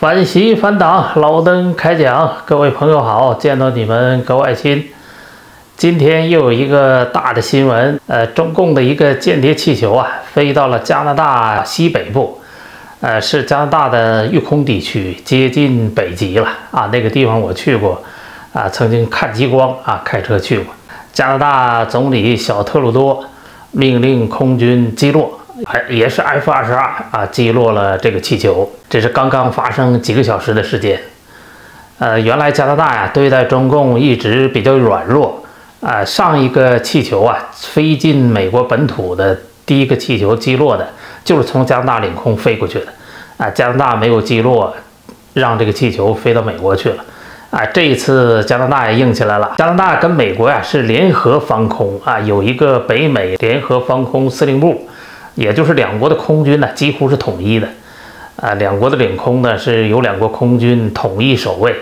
反习反党，老登开讲。各位朋友好，见到你们格外亲。今天又有一个大的新闻，呃，中共的一个间谍气球啊，飞到了加拿大西北部，呃，是加拿大的育空地区，接近北极了啊。那个地方我去过，啊，曾经看极光啊，开车去过。加拿大总理小特鲁多命令空军击落。还也是 F 二十二啊，击落了这个气球，这是刚刚发生几个小时的时间。呃，原来加拿大呀对待中共一直比较软弱啊。上一个气球啊飞进美国本土的第一个气球击落的，就是从加拿大领空飞过去的啊。加拿大没有击落，让这个气球飞到美国去了啊。这一次加拿大也硬起来了，加拿大跟美国呀是联合防空啊，有一个北美联合防空司令部。也就是两国的空军呢，几乎是统一的，啊，两国的领空呢是由两国空军统一守卫，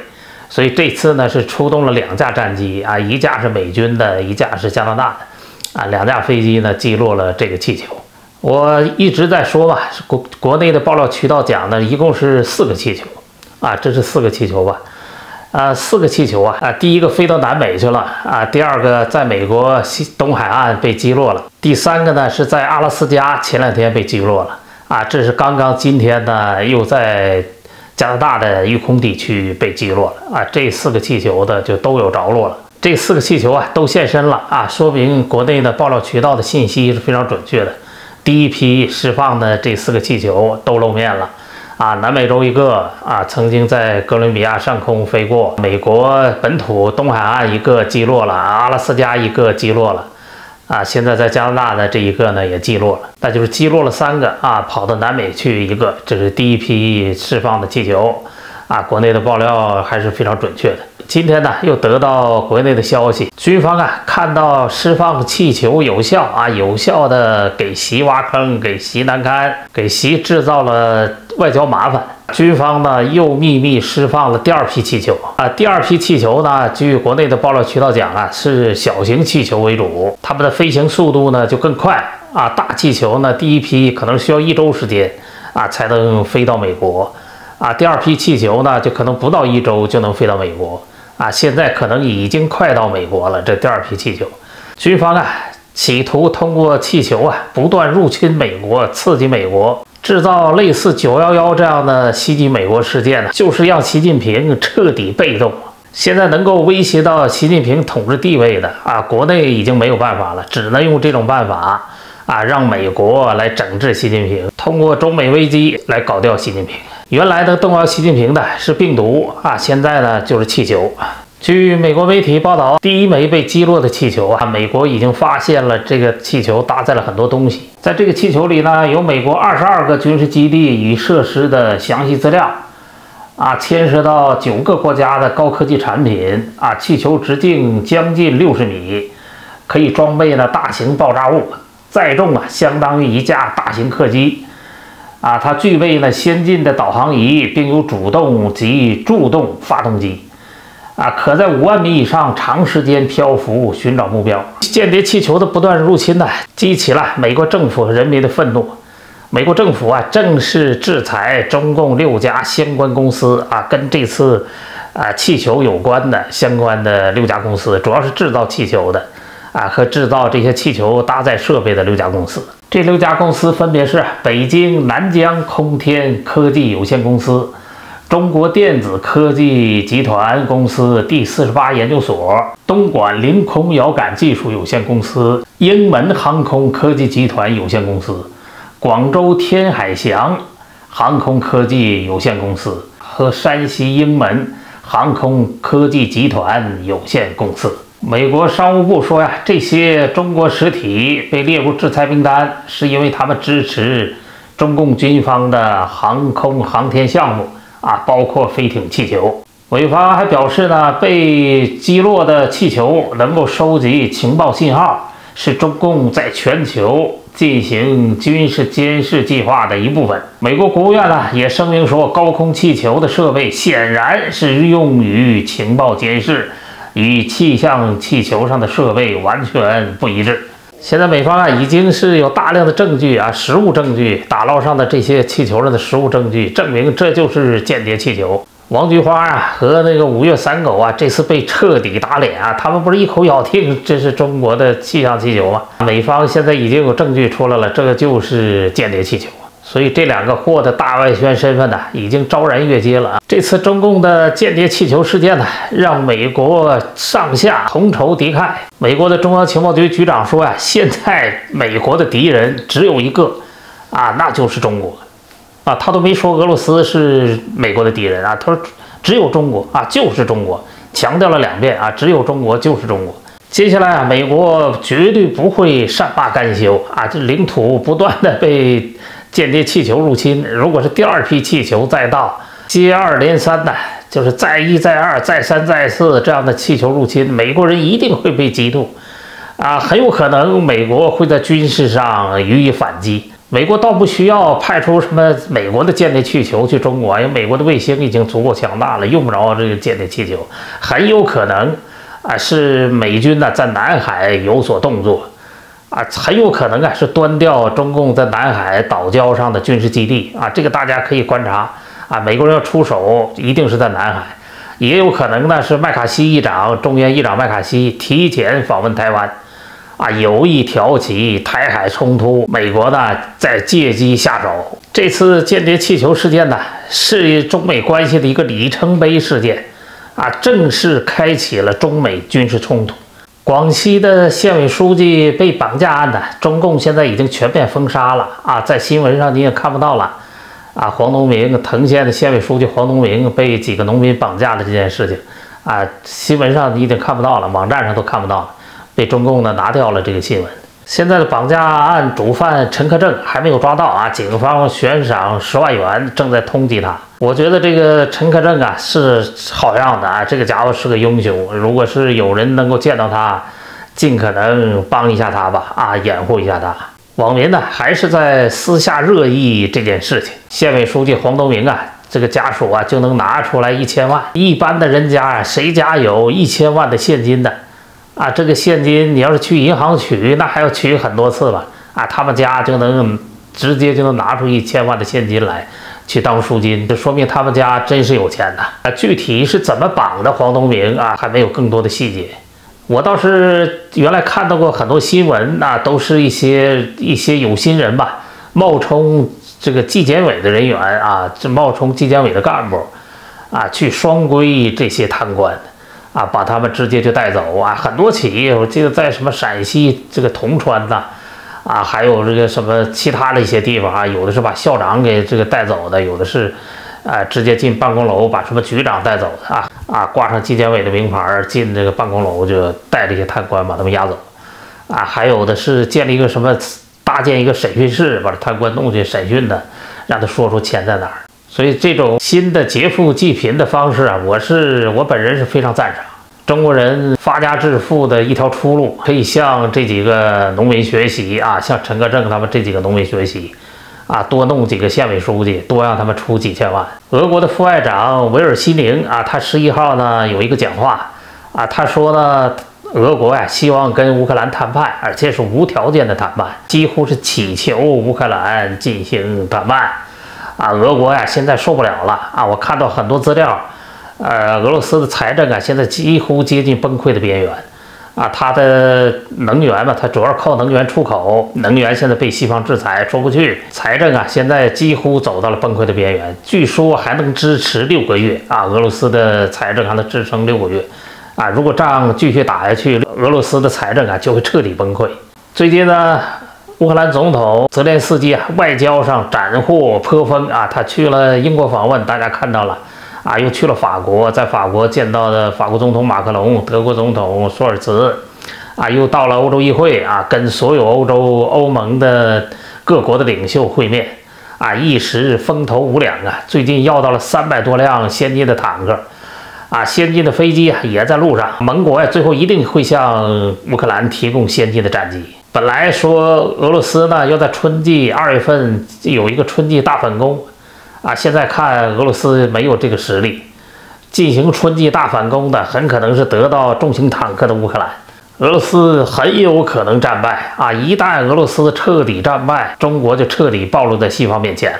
所以这次呢是出动了两架战机啊，一架是美军的，一架是加拿大的，啊，两架飞机呢击落了这个气球。我一直在说吧，国国内的爆料渠道讲呢，一共是四个气球，啊，这是四个气球吧。啊，四个气球啊啊！第一个飞到南美去了啊，第二个在美国西东海岸被击落了，第三个呢是在阿拉斯加前两天被击落了啊，这是刚刚今天呢又在加拿大的育空地区被击落了啊，这四个气球的就都有着落了，这四个气球啊都现身了啊，说明国内的爆料渠道的信息是非常准确的，第一批释放的这四个气球都露面了。啊，南美洲一个啊，曾经在哥伦比亚上空飞过；美国本土东海岸一个击落了，阿拉斯加一个击落了，啊，现在在加拿大的这一个呢也击落了，那就是击落了三个啊，跑到南美去一个，这是第一批释放的气球，啊，国内的爆料还是非常准确的。今天呢，又得到国内的消息，军方啊看到释放气球有效啊，有效的给习挖坑，给习难堪，给习制造了外交麻烦。军方呢又秘密释放了第二批气球啊，第二批气球呢，据国内的爆料渠道讲啊，是小型气球为主，它们的飞行速度呢就更快啊。大气球呢，第一批可能需要一周时间啊才能飞到美国啊，第二批气球呢就可能不到一周就能飞到美国。啊，现在可能已经快到美国了。这第二批气球，军方啊，企图通过气球啊，不断入侵美国，刺激美国，制造类似九幺幺这样的袭击美国事件呢，就是让习近平彻底被动。现在能够威胁到习近平统治地位的啊，国内已经没有办法了，只能用这种办法啊，让美国来整治习近平，通过中美危机来搞掉习近平。原来的动摇习近平的是病毒啊，现在呢就是气球。据美国媒体报道，第一枚被击落的气球啊，美国已经发现了这个气球搭载了很多东西，在这个气球里呢，有美国二十二个军事基地与设施的详细资料啊，牵涉到九个国家的高科技产品啊，气球直径将近六十米，可以装备呢大型爆炸物，载重啊相当于一架大型客机。啊，它具备了先进的导航仪，并有主动及助动发动机，啊，可在五万米以上长时间漂浮寻找目标。间谍气球的不断入侵呢，激起了美国政府和人民的愤怒。美国政府啊，正式制裁中共六家相关公司啊，跟这次啊气球有关的相关的六家公司，主要是制造气球的啊和制造这些气球搭载设备的六家公司。这六家公司分别是北京南江空天科技有限公司、中国电子科技集团公司第四十八研究所、东莞凌空遥感技术有限公司、鹰门航空科技集团有限公司、广州天海翔航空科技有限公司和山西鹰门航空科技集团有限公司。美国商务部说呀，这些中国实体被列入制裁名单，是因为他们支持中共军方的航空航天项目啊，包括飞艇、气球。美方还表示呢，被击落的气球能够收集情报信号，是中共在全球进行军事监视计划的一部分。美国国务院呢也声明说，高空气球的设备显然是用于情报监视。与气象气球上的设备完全不一致。现在美方啊已经是有大量的证据啊，实物证据，打捞上的这些气球上的实物证据，证明这就是间谍气球。王菊花啊和那个五月三狗啊，这次被彻底打脸啊！他们不是一口咬定这是中国的气象气球吗？美方现在已经有证据出来了，这个就是间谍气球。所以这两个货的大外宣身份呢，已经昭然越揭了啊！这次中共的间谍气球事件呢，让美国上下同仇敌忾。美国的中央情报局局长说呀，现在美国的敌人只有一个，啊，那就是中国，啊，他都没说俄罗斯是美国的敌人啊，他说只有中国啊，就是中国，强调了两遍啊，只有中国就是中国。接下来啊，美国绝对不会善罢甘休啊，这领土不断的被。间谍气球入侵，如果是第二批气球再到，接二连三的，就是再一再二再三再四这样的气球入侵，美国人一定会被激怒，啊，很有可能美国会在军事上予以反击。美国倒不需要派出什么美国的间谍气球去中国，因为美国的卫星已经足够强大了，用不着这个间谍气球。很有可能，啊，是美军呢在南海有所动作。啊，很有可能啊是端掉中共在南海岛礁上的军事基地啊，这个大家可以观察啊。美国人要出手，一定是在南海，也有可能呢是麦卡锡议长，众议议长麦卡锡提前访问台湾，啊，有意挑起台海冲突，美国呢在借机下手。这次间谍气球事件呢，是中美关系的一个里程碑事件，啊，正式开启了中美军事冲突。广西的县委书记被绑架案呢，中共现在已经全面封杀了啊，在新闻上你也看不到了啊。黄东明，滕县的县委书记黄东明被几个农民绑架的这件事情啊，新闻上你已经看不到了，网站上都看不到了，被中共呢拿掉了这个新闻。现在的绑架案主犯陈克正还没有抓到啊，警方悬赏十万元，正在通缉他。我觉得这个陈克正啊是好样的啊，这个家伙是个英雄。如果是有人能够见到他，尽可能帮一下他吧，啊，掩护一下他。网民呢还是在私下热议这件事情。县委书记黄东明啊，这个家属啊就能拿出来一千万，一般的人家啊，谁家有一千万的现金的？啊，这个现金你要是去银行取，那还要取很多次吧？啊，他们家就能直接就能拿出一千万的现金来，去当赎金，这说明他们家真是有钱的。啊，具体是怎么绑的黄东明啊，还没有更多的细节。我倒是原来看到过很多新闻，那都是一些一些有心人吧，冒充这个纪检委的人员啊，这冒充纪检委的干部，啊，去双规这些贪官。啊，把他们直接就带走啊！很多企业，我记得在什么陕西这个铜川呐，啊，还有这个什么其他的一些地方啊，有的是把校长给这个带走的，有的是，啊，直接进办公楼把什么局长带走的啊啊，挂上纪检委的名牌进这个办公楼就带这些贪官把他们押走，啊，还有的是建立一个什么搭建一个审讯室，把这贪官弄去审讯的，让他说出钱在哪儿。所以这种新的劫富济贫的方式啊，我是我本人是非常赞赏。中国人发家致富的一条出路，可以向这几个农民学习啊，向陈克正他们这几个农民学习啊，多弄几个县委书记，多让他们出几千万。俄国的副外长维尔西宁啊，他十一号呢有一个讲话啊，他说呢，俄国呀希望跟乌克兰谈判，而且是无条件的谈判，几乎是祈求乌克兰进行谈判。啊，俄国呀，现在受不了了啊！我看到很多资料，呃，俄罗斯的财政啊，现在几乎接近崩溃的边缘，啊，它的能源嘛，它主要靠能源出口，能源现在被西方制裁，出不去，财政啊，现在几乎走到了崩溃的边缘，据说还能支持六个月啊，俄罗斯的财政还能支撑六个月，啊，如果仗继续打下去，俄罗斯的财政啊就会彻底崩溃。最近呢？乌克兰总统泽连斯基啊，外交上斩获颇丰啊，他去了英国访问，大家看到了啊，又去了法国，在法国见到的法国总统马克龙、德国总统舒尔茨啊，又到了欧洲议会啊，跟所有欧洲欧盟的各国的领袖会面啊，一时风头无两啊。最近要到了三百多辆先进的坦克啊，先进的飞机，也在路上。盟国呀，最后一定会向乌克兰提供先进的战机。本来说俄罗斯呢要在春季二月份有一个春季大反攻，啊，现在看俄罗斯没有这个实力进行春季大反攻的，很可能是得到重型坦克的乌克兰。俄罗斯很有可能战败啊！一旦俄罗斯彻底战败，中国就彻底暴露在西方面前了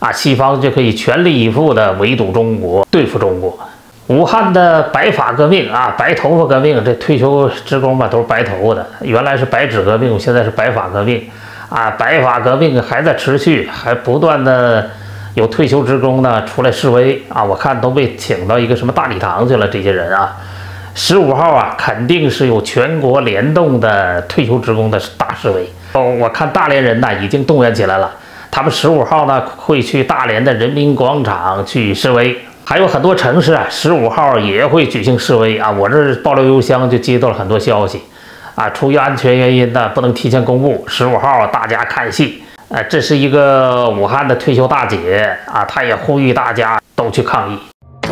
啊！西方就可以全力以赴地围堵中国，对付中国。武汉的白发革命啊，白头发革命，这退休职工嘛都是白头发的，原来是白纸革命，现在是白发革命啊！白发革命还在持续，还不断的有退休职工呢出来示威啊！我看都被请到一个什么大礼堂去了，这些人啊。十五号啊，肯定是有全国联动的退休职工的大示威哦。我看大连人呢已经动员起来了，他们十五号呢会去大连的人民广场去示威，还有很多城市啊十五号也会举行示威啊。我这爆料邮箱就接到了很多消息啊，出于安全原因呢不能提前公布。十五号大家看戏，呃，这是一个武汉的退休大姐啊，她也呼吁大家都去抗议。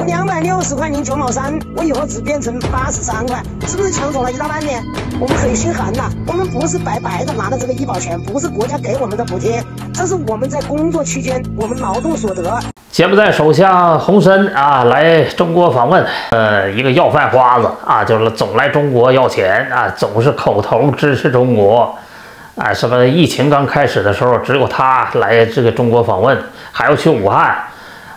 两百六十块零九毛三，我以后只变成八十三块，是不是抢走了一大半呢？我们很心寒呐，我们不是白白的拿的这个医保钱，不是国家给我们的补贴，这是我们在工作期间我们劳动所得。柬埔寨首相洪森啊来中国访问，呃，一个要饭花子啊，就是总来中国要钱啊，总是口头支持中国啊，什么疫情刚开始的时候，只有他来这个中国访问，还要去武汉。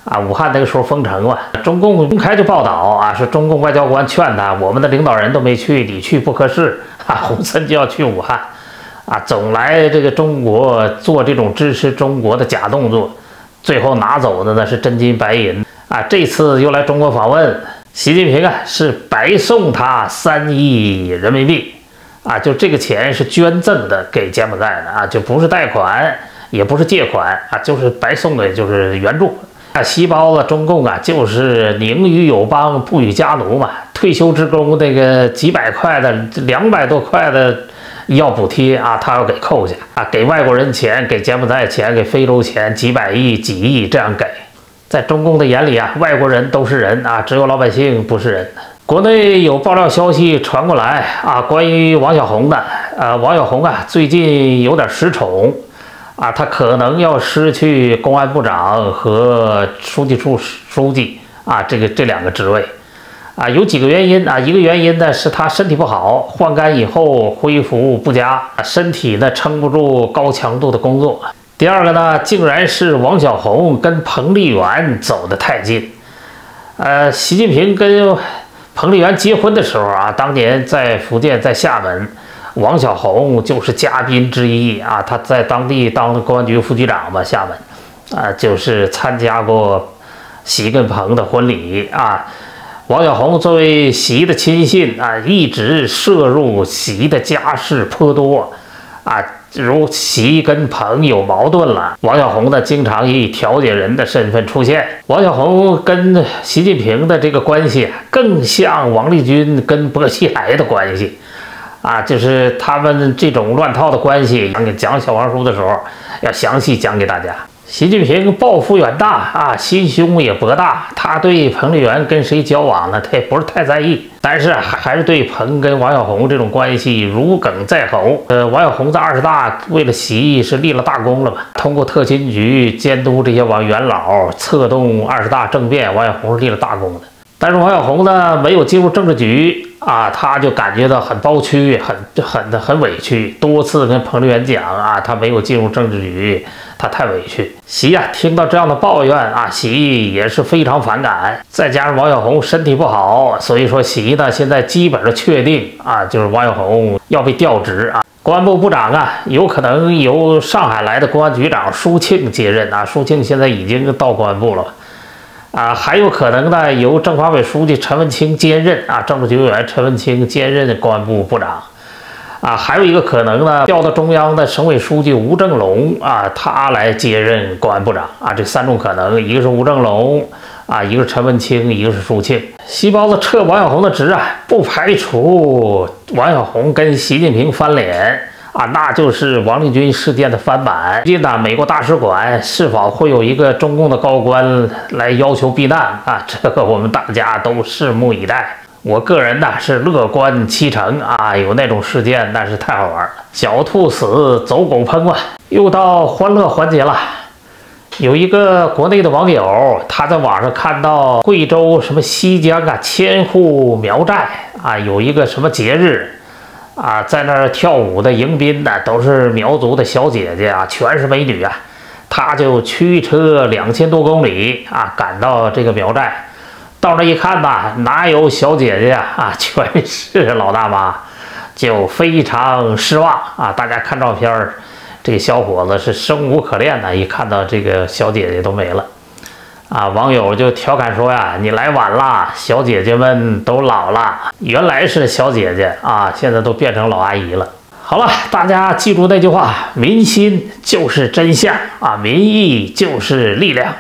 啊，武汉那个时候封城了，中共公开就报道啊，说中共外交官劝他，我们的领导人都没去，你去不合适啊。洪森就要去武汉，啊，总来这个中国做这种支持中国的假动作，最后拿走的呢是真金白银啊。这次又来中国访问，习近平啊是白送他三亿人民币啊，就这个钱是捐赠的给柬埔寨的啊，就不是贷款，也不是借款啊，就是白送的，就是援助。啊，西包子，中共啊，就是宁与友邦，不与家奴嘛。退休职工那个几百块的、两百多块的医药补贴啊，他要给扣下啊。给外国人钱，给柬埔寨钱，给非洲钱，几百亿、几亿这样给。在中共的眼里啊，外国人都是人啊，只有老百姓不是人。国内有爆料消息传过来啊，关于王小红的，呃，王小红啊，最近有点失宠。啊，他可能要失去公安部长和书记处书记啊，这个这两个职位，啊，有几个原因啊。一个原因呢是他身体不好，换肝以后恢复不佳，身体呢撑不住高强度的工作。第二个呢，竟然是王小红跟彭丽媛走得太近。呃，习近平跟彭丽媛结婚的时候啊，当年在福建，在厦门。王小红就是嘉宾之一啊，他在当地当公安局副局长吧，厦门，啊，就是参加过习跟彭的婚礼啊。王小红作为习的亲信啊，一直涉入习的家事颇多啊。如习跟朋有矛盾了，王小红呢，经常以调解人的身份出现。王小红跟习近平的这个关系，更像王立军跟薄熙来的关系。啊，就是他们这种乱套的关系，讲讲小王叔的时候，要详细讲给大家。习近平抱负远大啊，心胸也博大。他对彭丽媛跟谁交往呢？他也不是太在意，但是还是对彭跟王小红这种关系如鲠在喉。呃，王小红在二十大为了习是立了大功了吧？通过特勤局监督这些王元老，策动二十大政变，王小红是立了大功的。但是王小红呢，没有进入政治局啊，他就感觉到很包屈，很很的很委屈。多次跟彭丽媛讲啊，他没有进入政治局，他太委屈。习呀，听到这样的抱怨啊，习也是非常反感。再加上王小红身体不好，所以说习呢，现在基本上确定啊，就是王小红要被调职啊。公安部部长啊，有可能由上海来的公安局长舒庆接任啊。舒庆现在已经到公安部了。啊，还有可能呢，由政法委书记陈文清兼任啊，政治局委员陈文清兼任公安部部长。啊，还有一个可能呢，调到中央的省委书记吴正龙啊，他来接任公安部长啊。这三种可能，一个是吴正龙啊，一个是陈文清，一个是舒庆。西包子撤王小红的职啊，不排除王小红跟习近平翻脸。啊，那就是王立军事件的翻版。最近呢，美国大使馆是否会有一个中共的高官来要求避难啊？这个我们大家都拭目以待。我个人呢是乐观七成啊，有那种事件那是太好玩了。小兔死，走狗烹啊！又到欢乐环节了。有一个国内的网友，他在网上看到贵州什么西江啊千户苗寨啊，有一个什么节日。啊，在那儿跳舞的迎宾的都是苗族的小姐姐啊，全是美女啊。他就驱车两千多公里啊，赶到这个苗寨，到那一看呐，哪有小姐姐啊？啊，全是老大妈，就非常失望啊。大家看照片，这个小伙子是生无可恋的，一看到这个小姐姐都没了。啊，网友就调侃说呀：“你来晚了，小姐姐们都老了。原来是小姐姐啊，现在都变成老阿姨了。”好了，大家记住那句话：民心就是真相啊，民意就是力量。